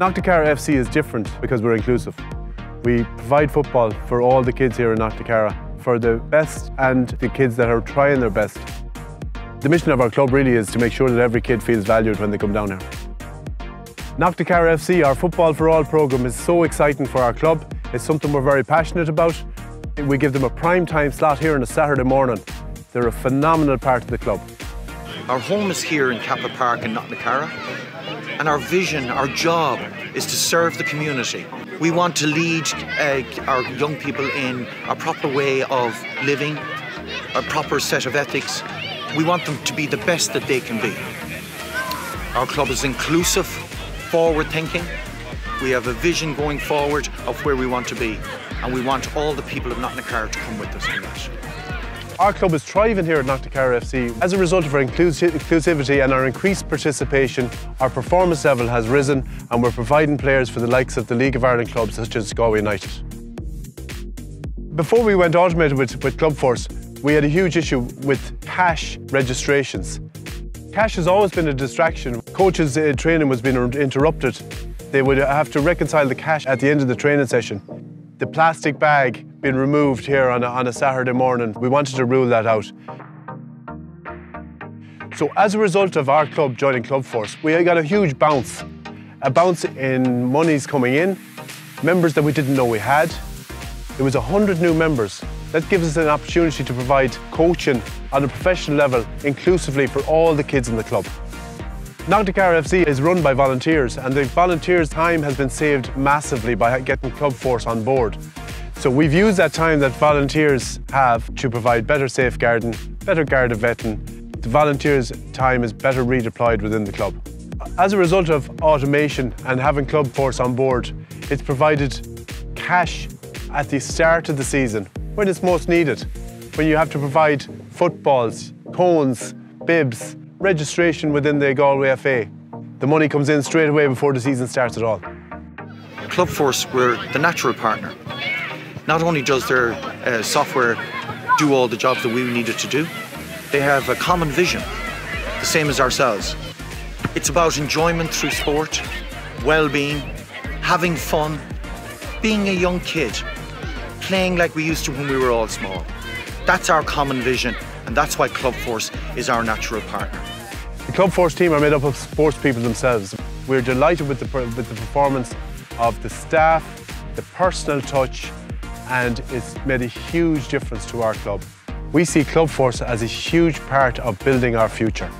Knocknacarra FC is different because we're inclusive. We provide football for all the kids here in Knocknacarra, for the best and the kids that are trying their best. The mission of our club really is to make sure that every kid feels valued when they come down here. Knocknacarra FC, our Football for All programme is so exciting for our club. It's something we're very passionate about. We give them a prime time slot here on a Saturday morning. They're a phenomenal part of the club. Our home is here in Cappagh Park in Knocknacarra and our vision, our job is to serve the community. We want to lead uh, our young people in a proper way of living, a proper set of ethics. We want them to be the best that they can be. Our club is inclusive, forward thinking. We have a vision going forward of where we want to be, and we want all the people of Knocknacarra to come with us on that. Our club is thriving here at Knocknacarra FC. As a result of our inclusivity and our increased participation, our performance level has risen and we're providing players for the likes of the League of Ireland clubs such as Galway United. Before we went automated with, with Clubforce, we had a huge issue with cash registrations. Cash has always been a distraction. Coaches' uh, training was being interrupted. They would have to reconcile the cash at the end of the training session. The plastic bag being removed here on a, on a Saturday morning. We wanted to rule that out. So as a result of our club joining Clubforce, we got a huge bounce. A bounce in monies coming in, members that we didn't know we had. There was 100 new members. That gives us an opportunity to provide coaching on a professional level, inclusively for all the kids in the club. Knocknacarra FC is run by volunteers and the volunteers' time has been saved massively by getting Clubforce on board. So we've used that time that volunteers have to provide better safeguarding, better Garda vetting. The volunteers' time is better redeployed within the club. As a result of automation and having Clubforce on board, it's provided cash at the start of the season when it's most needed, when you have to provide footballs, cones, bibs, registration within the Galway FA. The money comes in straight away before the season starts at all. Clubforce, we're the natural partner not only does their uh, software do all the jobs that we needed to do, they have a common vision, the same as ourselves. It's about enjoyment through sport, well-being, having fun, being a young kid, playing like we used to when we were all small. That's our common vision, and that's why Clubforce is our natural partner. The Clubforce team are made up of sports people themselves. We're delighted with the, with the performance of the staff, the personal touch, and it's made a huge difference to our club. We see Clubforce as a huge part of building our future.